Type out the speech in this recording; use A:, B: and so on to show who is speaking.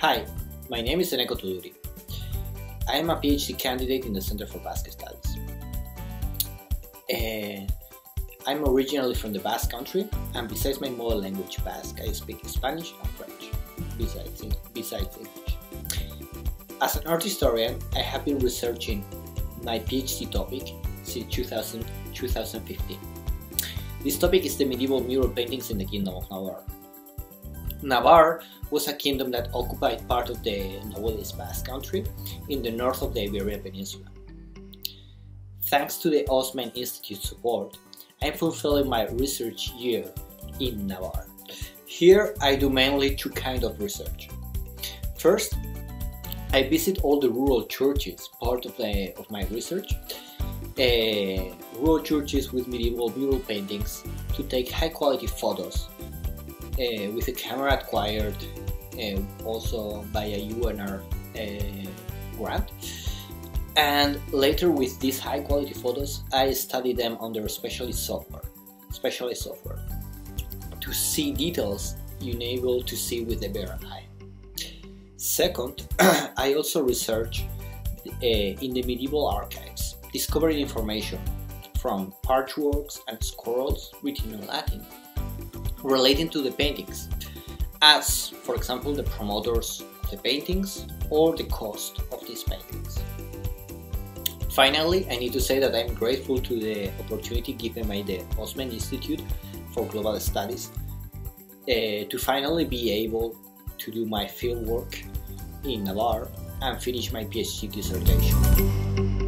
A: Hi, my name is Eneko Tuduri. I am a PhD candidate in the Center for Basque Studies. Uh, I'm originally from the Basque country, and besides my mother language Basque, I speak Spanish and French, besides, besides English. As an art historian, I have been researching my PhD topic since 2000, 2015. This topic is the medieval mural paintings in the Kingdom of Navarre. Navarre was a kingdom that occupied part of the nowadays Basque country in the north of the Iberian Peninsula. Thanks to the Ozmen Institute support, I'm fulfilling my research year in Navarre. Here I do mainly two kinds of research. First, I visit all the rural churches, part of, the, of my research, uh, rural churches with medieval mural paintings to take high quality photos uh, with a camera acquired uh, also by a UNR uh, grant. And later, with these high quality photos, I study them under specialist software, specialist software, to see details you're able to see with the bare eye. Second, I also research uh, in the medieval archives, discovering information from parchworks and scrolls written in Latin relating to the paintings, as, for example, the promoters of the paintings or the cost of these paintings. Finally, I need to say that I'm grateful to the opportunity given by the Ozmen Institute for Global Studies uh, to finally be able to do my fieldwork in Navarre and finish my PhD dissertation.